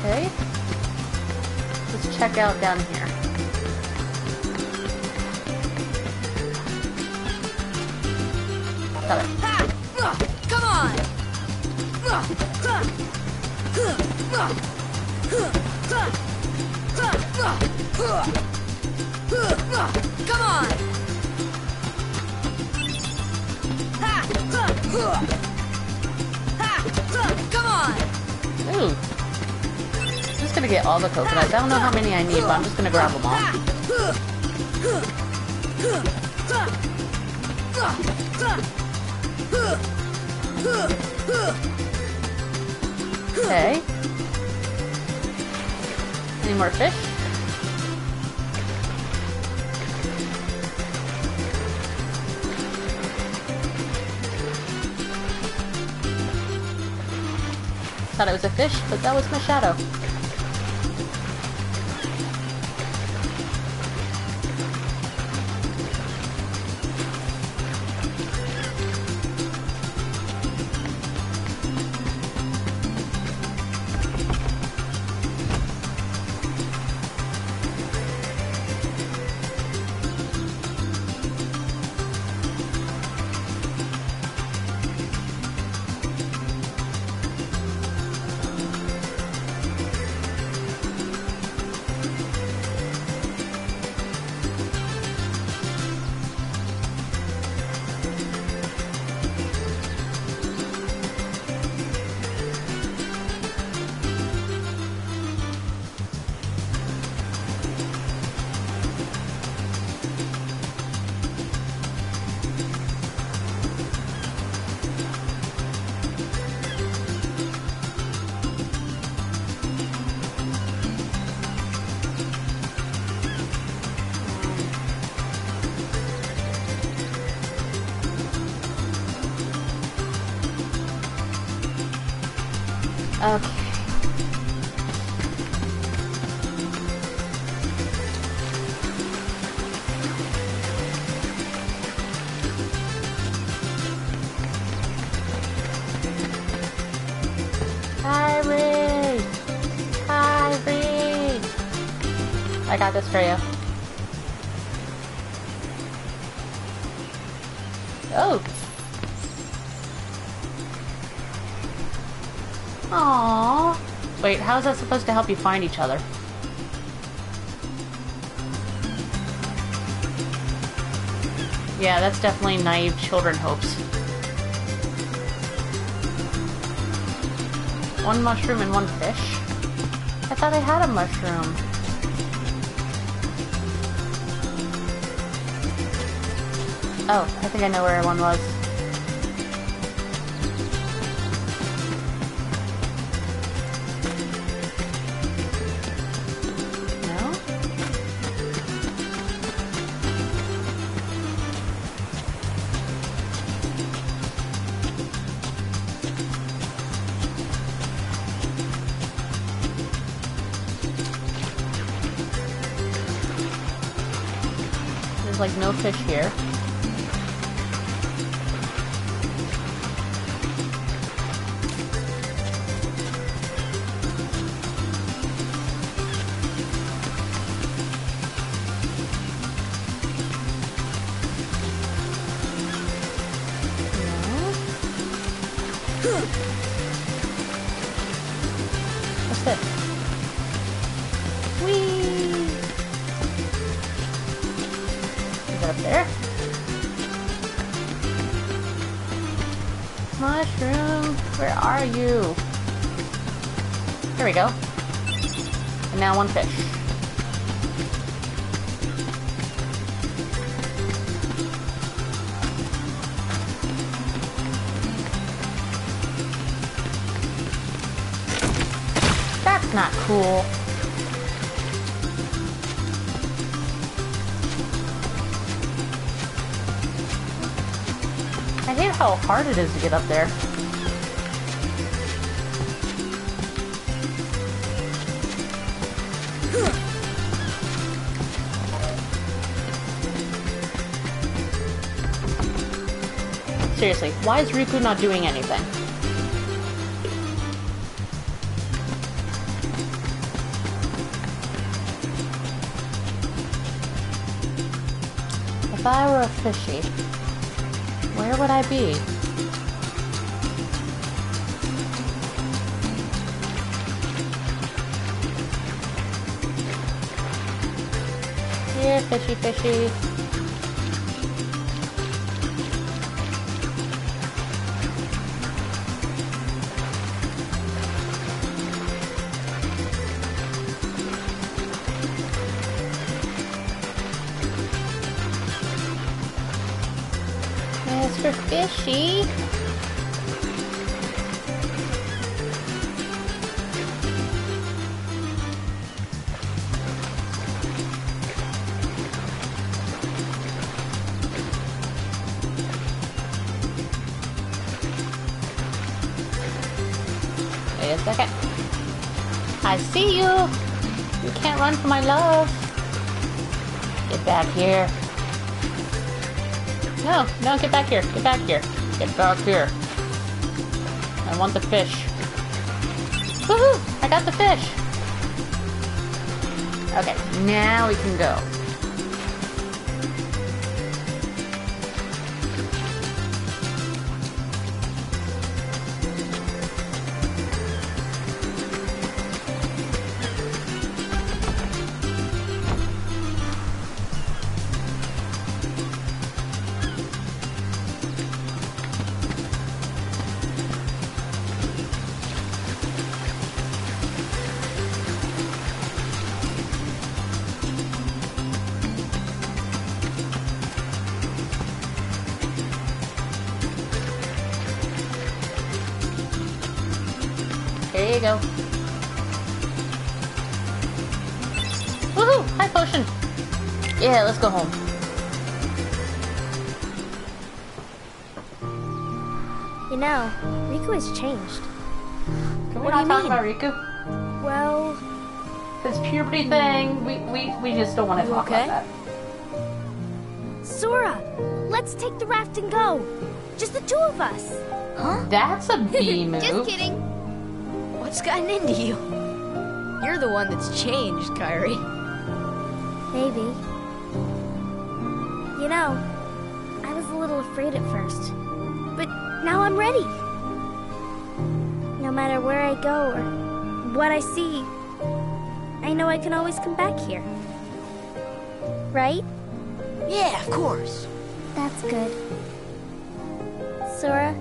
Okay. Let's check out down here. Got it. Come on! Come on! Gonna get all the coconuts. I don't know how many I need, but I'm just gonna grab them all. Okay. Any more fish? Thought it was a fish, but that was my shadow. Oh. Okay. Kairi! Kairi! I got this for you. Aww. Wait, how is that supposed to help you find each other? Yeah, that's definitely naive children hopes. One mushroom and one fish? I thought I had a mushroom. Oh, I think I know where one was. Like no fish here. Up there? Mushroom, where are you? There we go. And now one fish. That's not cool. I hate how hard it is to get up there. seriously, why is Riku not doing anything? If I were a fishy, where would I be? Here, fishy, fishy. Mr. Fishy. Wait a second. I see you. You can't run from my love. Get back here. No, no, get back here. Get back here. Get back here. I want the fish. Woohoo! I got the fish. Okay, now we can go. Here you go. Woohoo! High potion! Yeah, let's go home. You know, Riku has changed. Can we What not do talk you about Riku? Well, This puberty thing, we, we, we just don't want to You talk okay? about Sora, let's take the raft and go. Just the two of us. Huh? That's a B move. Just kidding. What's gotten into you? You're the one that's changed, Kairi. Maybe. You know, I was a little afraid at first, but now I'm ready. No matter where I go or what I see, I know I can always come back here. Right? Yeah, of course. That's good. Sora,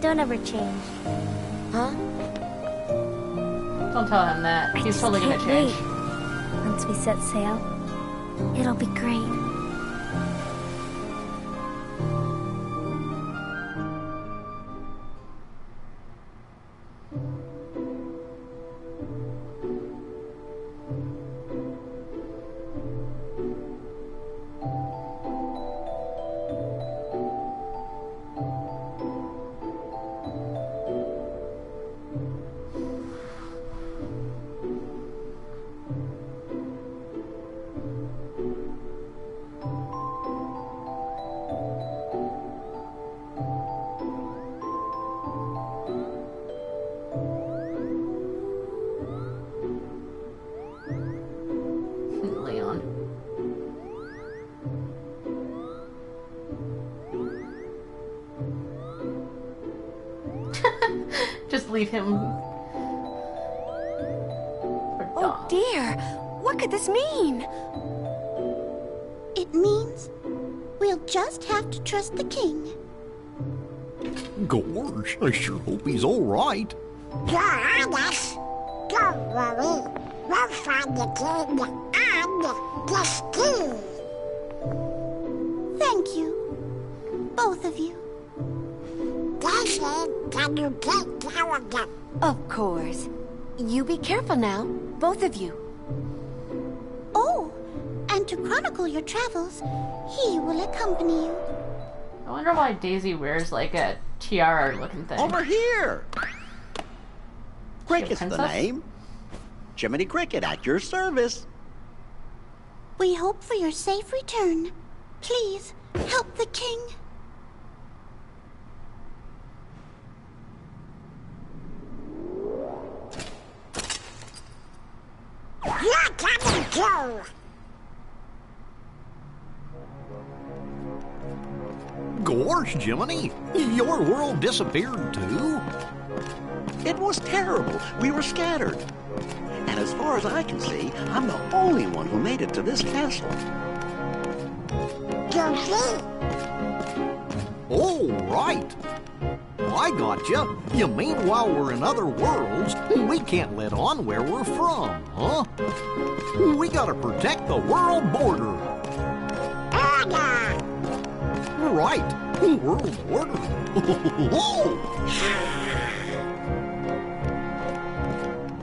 don't ever change. Huh? Don't tell him that. I He's totally gonna change. wait. Once we set sail, it'll be great. Leave him. Oh dear, what could this mean? It means we'll just have to trust the king. Gorge, I sure hope he's all right. Goddess, don't worry. We'll find the king and the ski. Thank you, both of you. Daisy, can you take care of them? Of course. You be careful now, both of you. Oh, and to chronicle your travels, he will accompany you. I wonder why Daisy wears like a tiara looking thing. Over here! Cricket's the name. Jiminy Cricket at your service. We hope for your safe return. Please help the king. Gosh, Jiminy, your world disappeared too? It was terrible. We were scattered. And as far as I can see, I'm the only one who made it to this castle. Oh, right. I got you. Mean while we're in other worlds, we can't let on where we're from, huh? We gotta protect the world border. Right, world order.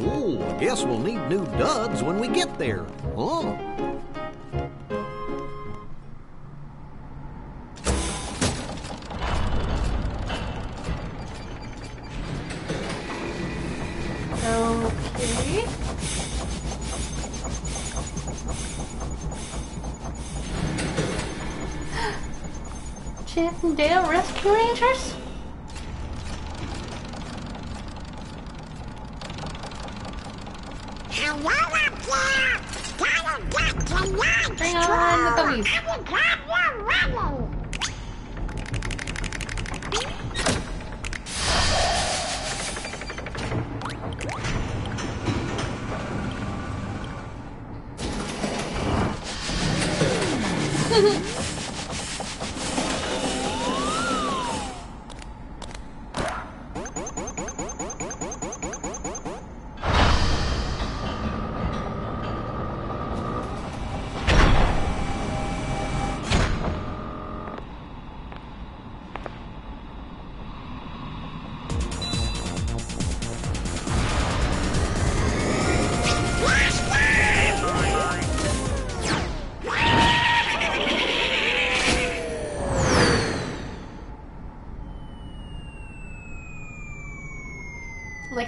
oh, guess we'll need new duds when we get there, huh? Dale Rescue Rangers? Hello up there! Gotta get to lunch! Bring on the you got your? I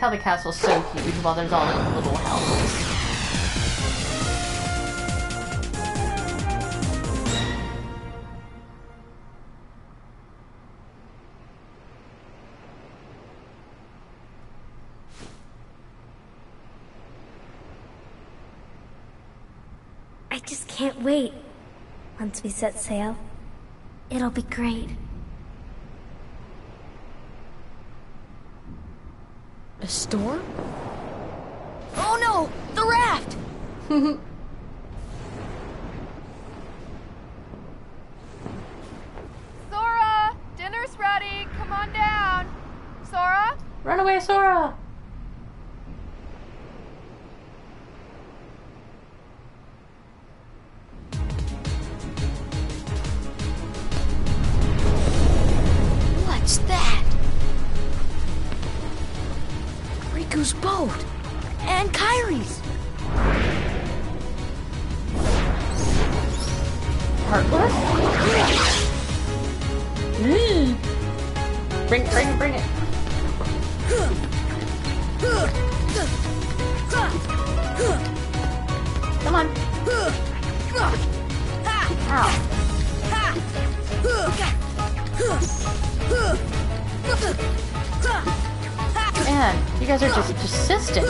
how the castle's so huge while there's all those little houses. I just can't wait. Once we set sail, it'll be great. A storm? Oh no! The raft! Sora, dinner's ready. Come on down. Sora? Run away, Sora! Guys are just persistent.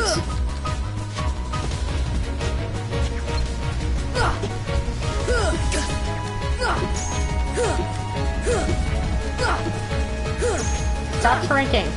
Stop shrinking.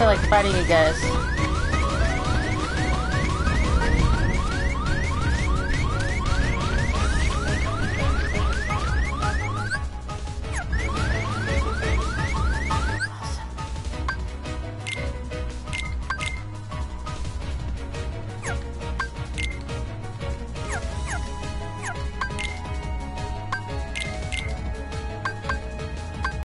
Feel like fighting you guys.